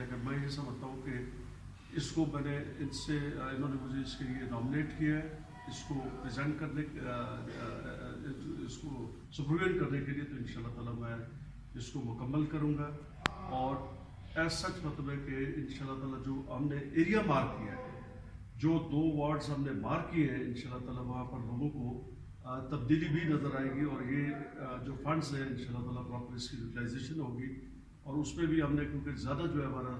लेकिन मैं ये समझता हूँ कि इसको मैंने इनसे इन्होंने मुझे इसके लिए नॉमिनेट किया है। इसको प्रेजेंट करने इसको सुप्रीवेंट करने के लिए तो इन ताला मैं इसको मुकम्मल करूँगा। और एज सच मतलब है कि इन ताला जो हमने एरिया मार्क किया है, जो दो वार्ड्स हमने मार्क किए हैं इन ताला वहाँ पर लोगों को तब्दीली भी नज़र आएगी और ये जो फंड्स हैं इन ताला प्रॉपर इसकी यूटिलाइजेशन होगी। और उसमें भी हमने क्योंकि ज़्यादा जो है हमारा